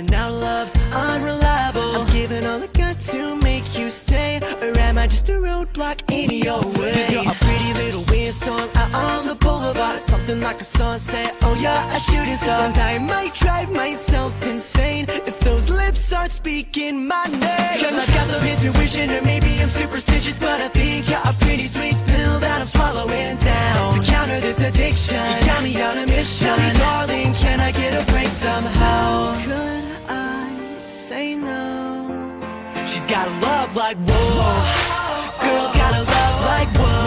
and love's unreliable. I'm giving all I got to make you stay, or am I just a roadblock in your way? Cause you're a pretty little windstorm out on the boulevard, something like a sunset. Oh, yeah, a shooting star. And I might drive myself insane if those lips start speaking my name. Cause I've got some intuition, or maybe I'm superstitious, but I think you're a pretty sweet pill that I'm swallowing down. To counter this addiction, you got me on a mission. Tell me, darling, can I get a break somehow? Could I say no? She's got a love like whoa. Girls got a love like whoa.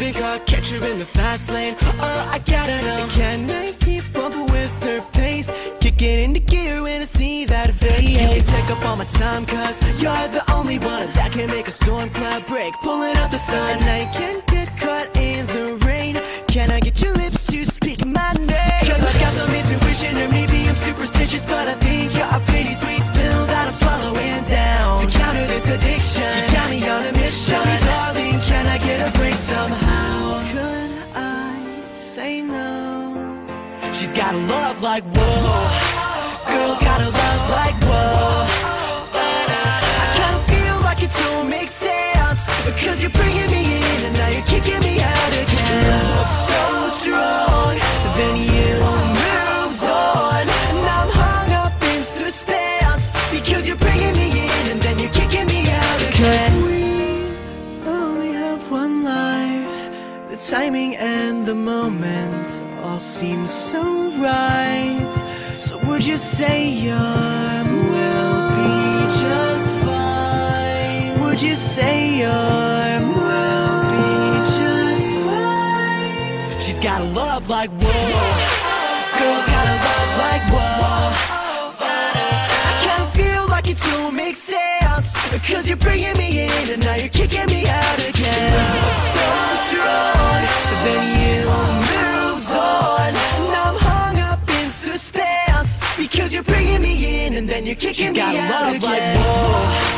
Moving car, catch her in the fast lane. Oh, I gotta know. Um. Can I keep up with her pace? Kick it into gear when I see that face. You can take up all my time, cause you're the only one that can make a storm cloud break. Pulling out the sun, I can't She's got a love like whoa. Girls got a love like whoa. I kinda feel like it don't make sense. Cause you're bringing me in and now you're kicking me out again. So strong, then you moves on. And I'm hung up in suspense. Because you're bringing me in and then you're kicking me out again. Cause we only have one life. The timing and the moment all seem so right. So would you say your will be just fine? Would you say your will be just fine? She's got a love like whoa. Girls got a love like whoa. I kinda feel like it don't make sense Cause you're bringing me Because you're bringing me in and then you're kicking She's me got a out love like.